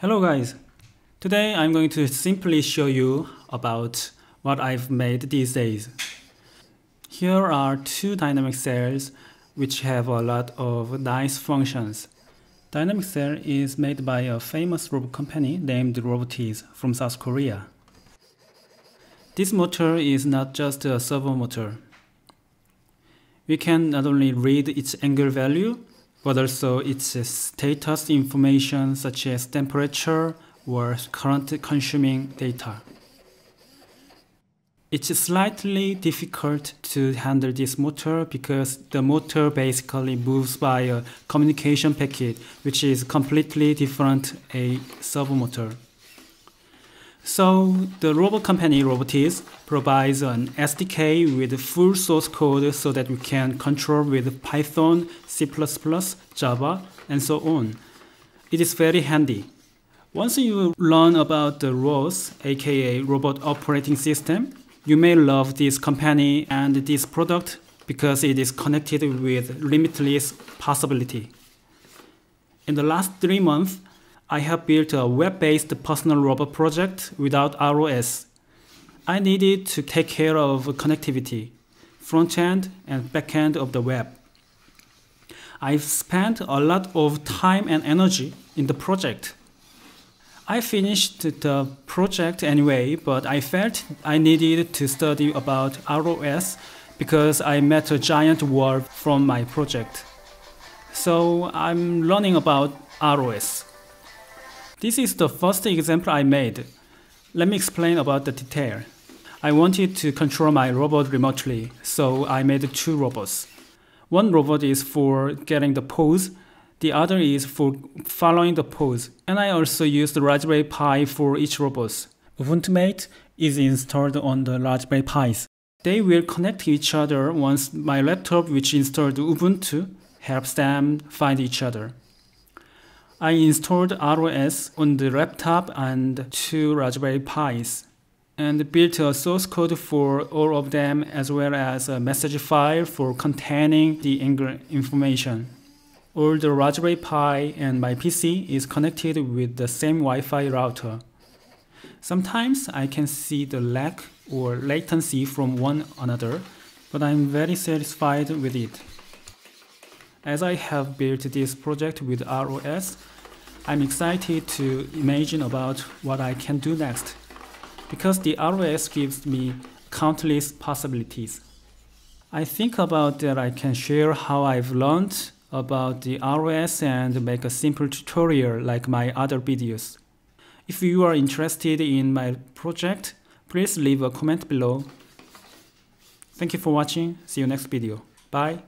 Hello guys! Today I'm going to simply show you about what I've made these days. Here are two Dynamixels which have a lot of nice functions. Dynamixel is made by a famous robot company named Robotis from South Korea. This motor is not just a servo motor. We can not only read its angle value but also its status information such as temperature or current consuming data. It's slightly difficult to handle this motor because the motor basically moves by a communication packet which is completely different a servo motor. So the robot company Robotis provides an SDK with full source code so that we can control with Python, C++, Java, and so on. It is very handy. Once you learn about the ROS, aka Robot Operating System, you may love this company and this product because it is connected with limitless possibility. In the last three months, I have built a web-based personal robot project without ROS. I needed to take care of connectivity, front-end and back-end of the web. I've spent a lot of time and energy in the project. I finished the project anyway, but I felt I needed to study about ROS because I met a giant wall from my project. So I'm learning about ROS. This is the first example I made. Let me explain about the detail. I wanted to control my robot remotely, so I made two robots. One robot is for getting the pose, the other is for following the pose, and I also used the Raspberry Pi for each robot. Ubuntu Mate is installed on the Raspberry Pis. They will connect to each other once my laptop which installed Ubuntu helps them find each other. I installed ROS on the laptop and two Raspberry Pis and built a source code for all of them as well as a message file for containing the information. All the Raspberry Pi and my PC is connected with the same Wi-Fi router. Sometimes I can see the lag or latency from one another, but I'm very satisfied with it. As I have built this project with ROS, I'm excited to imagine about what I can do next, because the ROS gives me countless possibilities. I think about that I can share how I've learned about the ROS and make a simple tutorial like my other videos. If you are interested in my project, please leave a comment below. Thank you for watching. See you next video. Bye.